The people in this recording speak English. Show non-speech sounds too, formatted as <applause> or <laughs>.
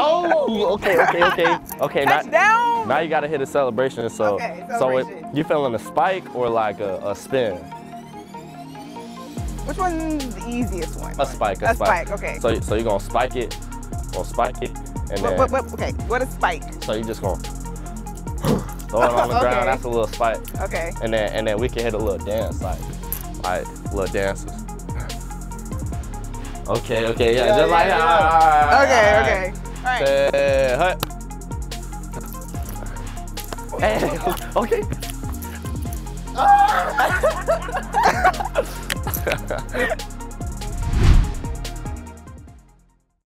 Oh, okay, okay, okay, okay. Now, now you gotta hit a celebration. So, Okay, so it, celebration. you feeling a spike or like a, a spin? Which one's the easiest one? A spike, a, A spike, okay. So, so you gonna spike it, gonna spike it, and then What, what, what, okay, what is spike? so you just gonna <sighs> throw it on the Okay. ground. That's a little spike, Okay. and then and then we can hit a little dance, like like little dances. Okay, okay, yeah, Yeah, just like yeah, that. Ah. Okay, Alright, okay. All right. Hut. Hey, okay. Ah. <laughs> <laughs>